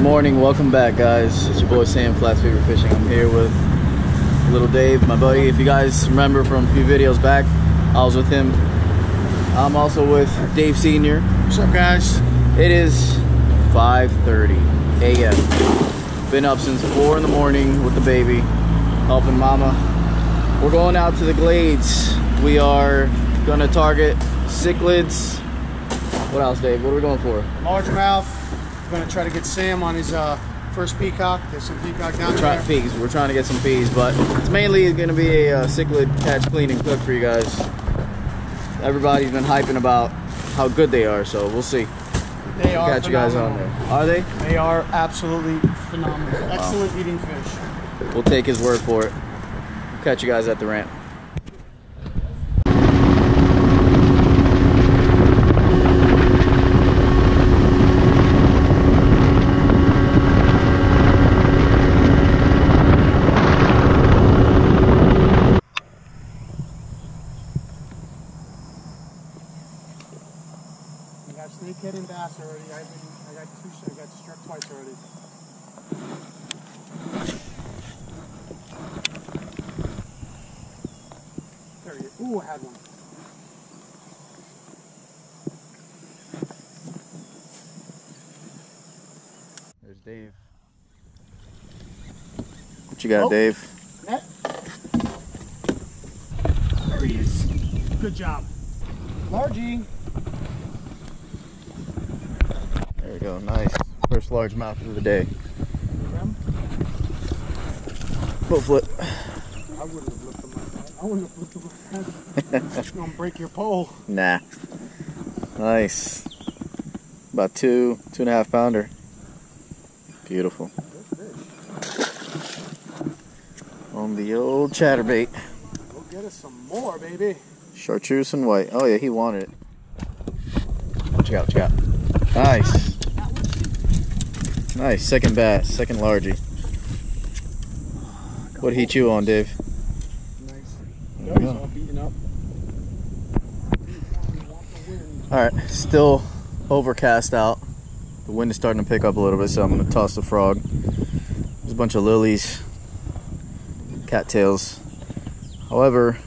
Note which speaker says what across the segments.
Speaker 1: Good morning, welcome back guys. It's your boy Sam Flats Fever Fishing. I'm here with little Dave, my buddy. If you guys remember from a few videos back, I was with him. I'm also with Dave Sr.
Speaker 2: What's up, guys?
Speaker 1: It is 5.30 a.m. Been up since 4 in the morning with the baby, helping mama. We're going out to the glades. We are gonna target cichlids. What else, Dave? What are we going for?
Speaker 2: Largemouth. We're gonna try to get Sam on his uh, first peacock. There's some peacock down
Speaker 1: Try
Speaker 2: there.
Speaker 1: peas. We're trying to get some peas, but it's mainly going to be a uh, cichlid catch, clean, and cook for you guys. Everybody's been hyping about how good they are, so we'll see.
Speaker 2: They are
Speaker 1: Catch you guys on there. Are they?
Speaker 2: They are absolutely phenomenal. Excellent eating fish.
Speaker 1: We'll take his word for it. Catch you guys at the ramp.
Speaker 2: I got snakehead and bass already. I've been, I got two. I got struck twice already. There he is. Ooh, I had one.
Speaker 1: There's Dave. What you got,
Speaker 2: Oh.
Speaker 1: Dave?
Speaker 2: Net. There he is. Good job. Largie.
Speaker 1: There we go. Nice. First largemouth of the day.
Speaker 2: Rem.
Speaker 1: Foot flip.
Speaker 2: I wouldn't have looked at my head. I wouldn't have looked at my head. It's gonna break your pole.
Speaker 1: Nah. Nice. About two, two and a half pounder. Beautiful. On the old chatterbait.
Speaker 2: Go get us some more, baby.
Speaker 1: Chartreuse and white. Oh yeah, he wanted it. What you got? What you got? Nice. Nice. Second bass. Second largie. What'd he chew on, Dave?
Speaker 2: Nice.
Speaker 1: There
Speaker 2: Oh,
Speaker 1: we
Speaker 2: he's
Speaker 1: go.
Speaker 2: all beaten up.
Speaker 1: All right. Still overcast out. The wind is starting to pick up a little bit, so I'm gonna toss the frog. There's a bunch of lilies, cattails. However,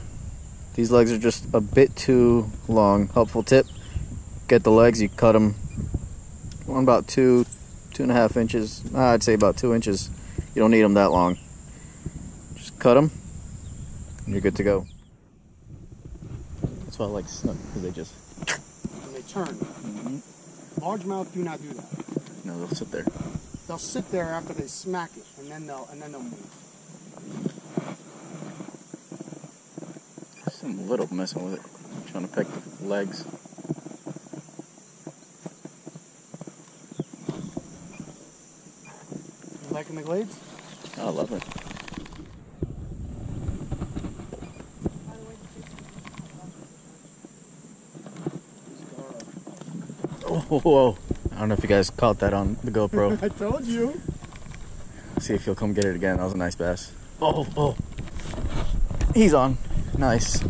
Speaker 1: these legs are just a bit too long. Helpful tip: get the legs, you cut them on about two, two and a half inches. I'd say about two inches. You don't need them that long. Just cut them, and you're good to go. That's why I like snook because they just
Speaker 2: Turn. Largemouth do not do that.
Speaker 1: no, they'll sit there.
Speaker 2: They'll sit there after they smack it, and then they'll and then they'll move.
Speaker 1: I'm little messing with it, trying to pick the legs.
Speaker 2: You liking the glades?
Speaker 1: I love it. Oh, whoa, whoa. I don't know if you guys caught that on the GoPro.
Speaker 2: I told you.
Speaker 1: See if he'll come get it again. That was a nice bass. Oh, oh. He's on. Nice.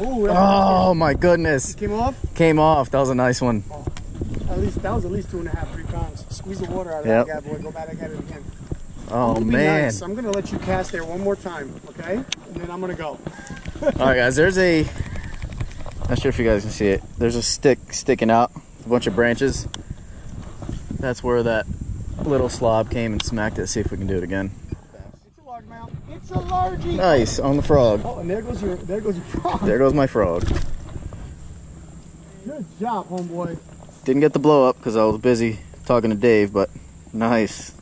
Speaker 2: Ooh,
Speaker 1: Oh my goodness.
Speaker 2: came off.
Speaker 1: Came off. That was a nice one. Oh.
Speaker 2: At least that was at least two and a half, three pounds. Squeeze the water out of
Speaker 1: Yep.
Speaker 2: that guy, boy. Go back get it again.
Speaker 1: Oh man.
Speaker 2: nice. I'm gonna let you cast there one more time, okay? And then I'm gonna go.
Speaker 1: All right, guys. There's a. Not sure if you guys can see it. There's a stick sticking out. A bunch of branches. That's where that little slob came and smacked it. See if we can do it again.
Speaker 2: It's a largemouth. It's a largie.
Speaker 1: Nice on the frog.
Speaker 2: Oh, and there goes your there goes your frog.
Speaker 1: There goes my frog.
Speaker 2: Good job, homeboy.
Speaker 1: Didn't get the blow up because I was busy talking to Dave, but nice.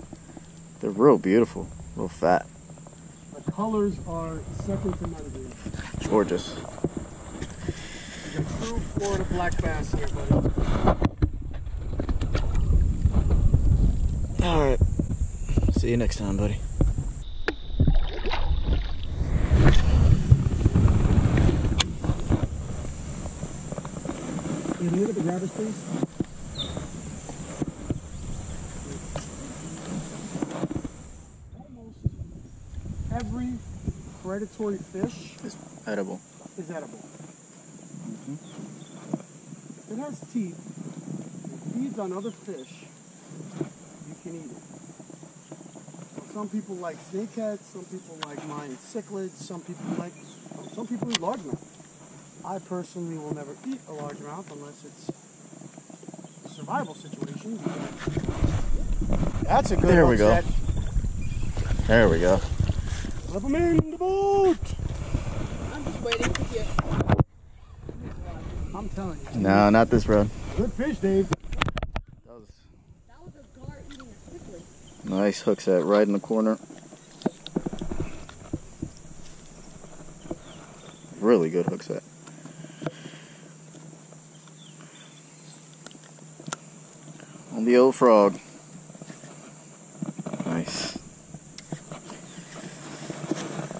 Speaker 1: They're real beautiful, real fat,
Speaker 2: The colors are second to none.
Speaker 1: gorgeous.
Speaker 2: He's a Florida black bass here, buddy.
Speaker 1: All right. See you next time, buddy.
Speaker 2: Can you look at the grabbers, please? Almost every predatory fish
Speaker 1: It's edible.
Speaker 2: is edible. If it has teeth, it feeds on other fish, you can eat it. Some people like snakeheads, some people like mine cichlids, some people like, some people eat largemouth. I personally will never eat a largemouth unless it's a survival situation. That's a good
Speaker 1: There we go.
Speaker 2: set.
Speaker 1: There we go.
Speaker 2: Slip 'em in the boat.
Speaker 3: I'm just waiting to get.
Speaker 2: I'm telling you.
Speaker 1: No, not this rod.
Speaker 2: Good fish, Dave.
Speaker 3: That was a gar eating a.
Speaker 1: Nice hook set right in the corner. Really good hook set. On the old frog. Nice.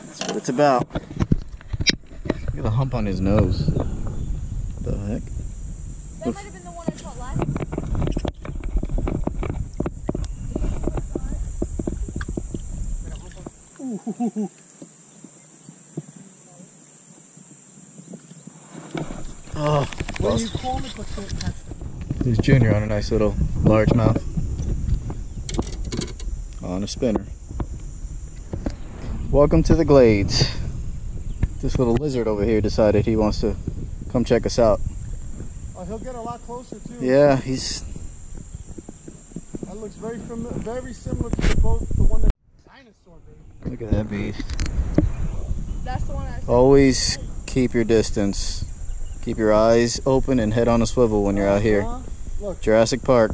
Speaker 1: That's what it's about. Look at the hump on his nose. What the heck?
Speaker 3: That might have been the one I caught last.
Speaker 2: Ooh.
Speaker 1: Oh,
Speaker 2: When you call me, but don't catch them.
Speaker 1: There's Junior on a nice little largemouth. On a spinner. Welcome to the Glades. This little lizard over here decided he wants to come check us out.
Speaker 2: Oh, he'll get a lot closer too.
Speaker 1: Yeah, he's
Speaker 2: That looks very fami- very similar to the boat, the one that dinosaur baby.
Speaker 1: look at that beast.
Speaker 3: That's the one I.
Speaker 1: Always keep your distance. Keep your eyes open and head on a swivel when you're out here.
Speaker 2: Uh-huh. Look,
Speaker 1: Jurassic Park.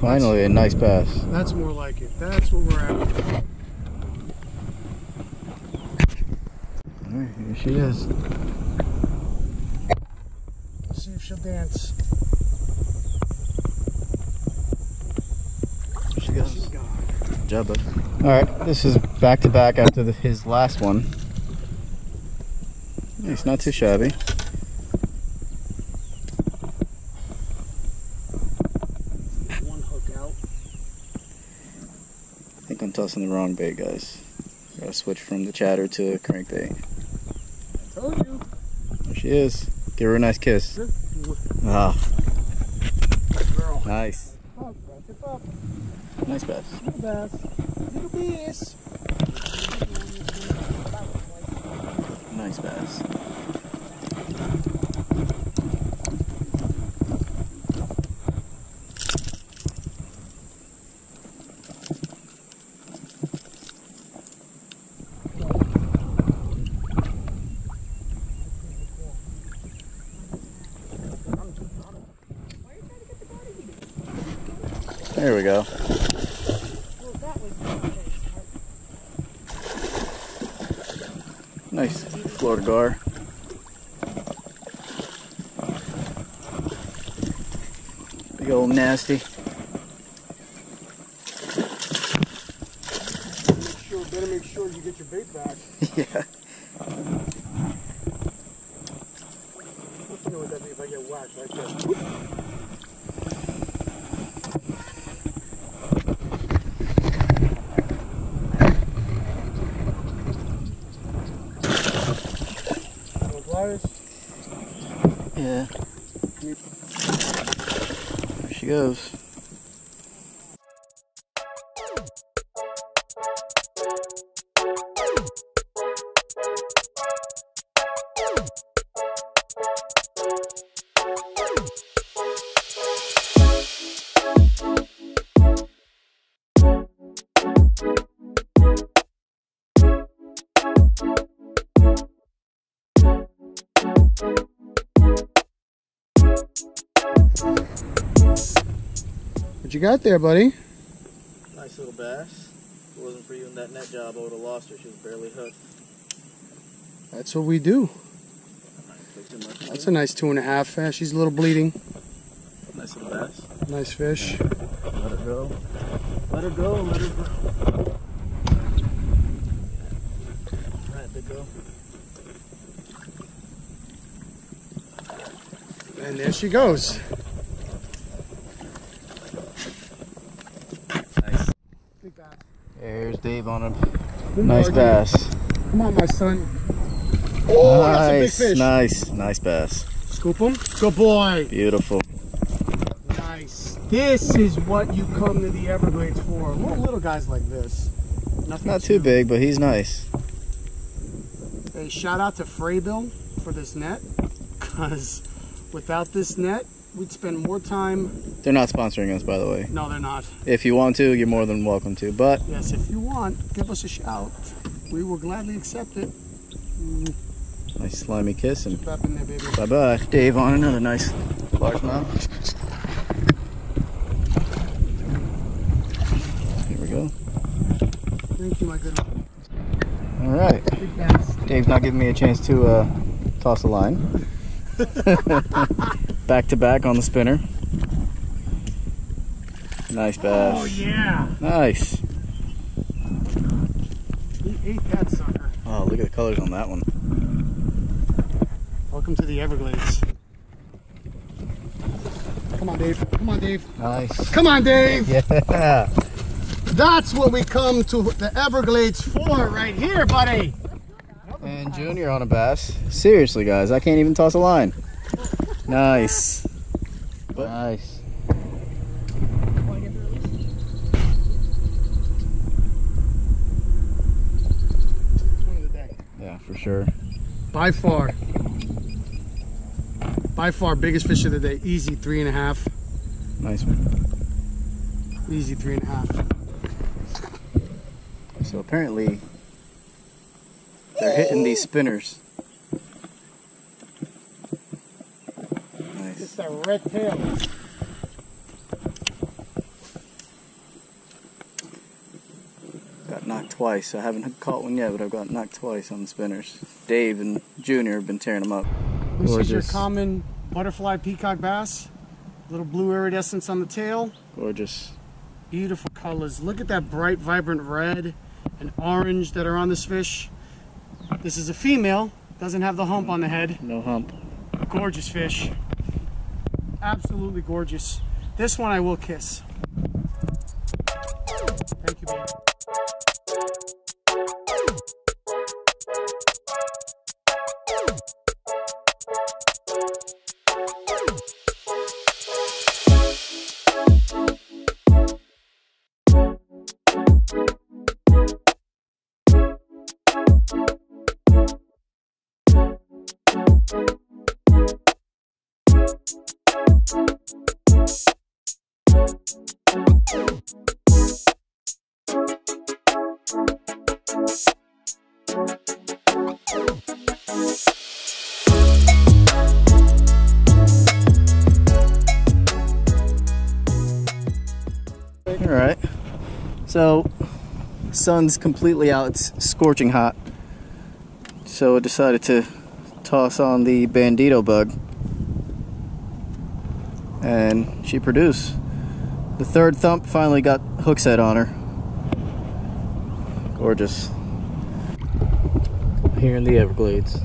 Speaker 1: Finally, a nice bass.
Speaker 2: that's more like it. That's what we're after.
Speaker 1: Alright, here she is.
Speaker 2: Let's see if she'll dance.
Speaker 1: She goes. Good job, bud. All right, this is back to back after the, his last one. It's not too shabby.
Speaker 2: One hook out.
Speaker 1: I think I'm tossing the wrong bait, guys. Gotta switch from the chatter to crankbait.
Speaker 2: Told you.
Speaker 1: There she is. Give her a nice kiss.
Speaker 2: Good
Speaker 1: Ah,
Speaker 2: girl.
Speaker 1: nice. Nice bass.
Speaker 2: Little bass. Little bass.
Speaker 1: Nice bass. There we go.
Speaker 3: Well, that was very smart.
Speaker 1: Nice Florida gar. Big old nasty.
Speaker 2: Make sure, better make sure you get your bait back.
Speaker 1: yeah.
Speaker 2: What you know what that means if I get whacked right there. No pliers?
Speaker 1: Yeah. There she goes.
Speaker 2: Got there, buddy?
Speaker 1: Nice little bass. If it wasn't for you in that net job, I would have lost her. She was barely hooked.
Speaker 2: That's what we do. That's a nice two and a half. Uh, she's a little bleeding.
Speaker 1: nice little bass.
Speaker 2: Nice fish.
Speaker 1: Let her go. Let her go. Let her go. Alright, big girl.
Speaker 2: And there she goes.
Speaker 1: Nice.
Speaker 2: Big bass.
Speaker 1: There's Dave on
Speaker 2: him.
Speaker 1: Nice bass.
Speaker 2: Come on, my son. Oh, that's a big
Speaker 1: nice,
Speaker 2: fish.
Speaker 1: nice, nice bass.
Speaker 2: Scoop him. Good boy.
Speaker 1: Beautiful.
Speaker 2: Nice. This is what you come to the Everglades for. Little, little guys like this. Nothing
Speaker 1: Not too big, but he's nice.
Speaker 2: Hey, shout out to Frabill for this net, because without this net, we'd spend more time.
Speaker 1: They're not sponsoring us, by the way.
Speaker 2: No, they're not.
Speaker 1: If you want to, you're more than welcome to. But
Speaker 2: Yes, if you want, give us a shout. We will gladly accept it.
Speaker 1: nice slimy kiss and
Speaker 2: Wrap in there, baby.
Speaker 1: bye bye. Dave on another nice largemouth. Here we go.
Speaker 2: Thank you, my good one.
Speaker 1: All right. Dave's not giving me a chance to uh, toss a line. back to back on the spinner. Nice bass.
Speaker 2: Oh, yeah.
Speaker 1: Nice.
Speaker 2: He ate that sucker.
Speaker 1: Oh, look at the colors on that one.
Speaker 2: Welcome to the Everglades. Come on, Dave. Come on, Dave.
Speaker 1: Nice.
Speaker 2: Come on, Dave.
Speaker 1: Yeah.
Speaker 2: That's what we come to the Everglades for right here, buddy.
Speaker 1: And Junior on a bass. Seriously, guys, I can't even toss a line. Nice. Nice.
Speaker 2: One of the day.
Speaker 1: Yeah, for sure.
Speaker 2: By far. By far, biggest fish of the day. Easy three and a half.
Speaker 1: Nice one.
Speaker 2: Easy three and a half.
Speaker 1: So apparently, they're hitting these spinners. Nice.
Speaker 2: Just a red tail.
Speaker 1: Got knocked twice. I haven't caught one yet, but I've got knocked twice on the spinners. Dave and Junior have been tearing them up.
Speaker 2: This is your common butterfly peacock bass. Little blue iridescence on the tail.
Speaker 1: Gorgeous.
Speaker 2: Beautiful colors. Look at that bright, vibrant red and orange that are on this fish. This is a female. Doesn't have the hump on the head.
Speaker 1: No hump.
Speaker 2: Gorgeous fish. Absolutely gorgeous. This one I will kiss. Thank you, baby.
Speaker 1: All right. So, sun's completely out. It's scorching hot. So I decided to toss on the bandito bug, and she produced. The third thump finally got hook set on her. Gorgeous. Here in the Everglades.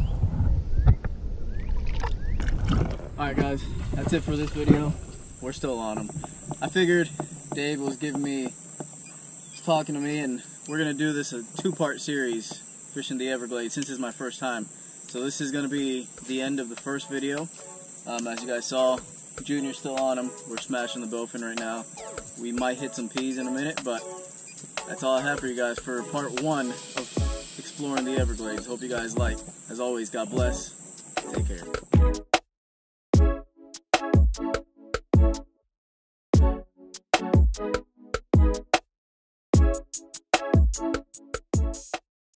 Speaker 1: Alright guys, that's it for this video. We're still on them. I figured Dave was giving me, was talking to me, and we're gonna do this a two-part series, fishing the Everglades, since it's my first time. So this is gonna be the end of the first video. Um, as you guys saw, Junior's still on them. We're smashing the bowfin right now. We might hit some peas in a minute, but that's all I have for you guys for part one of exploring the Everglades. Hope you guys like. As always, God bless. Take care.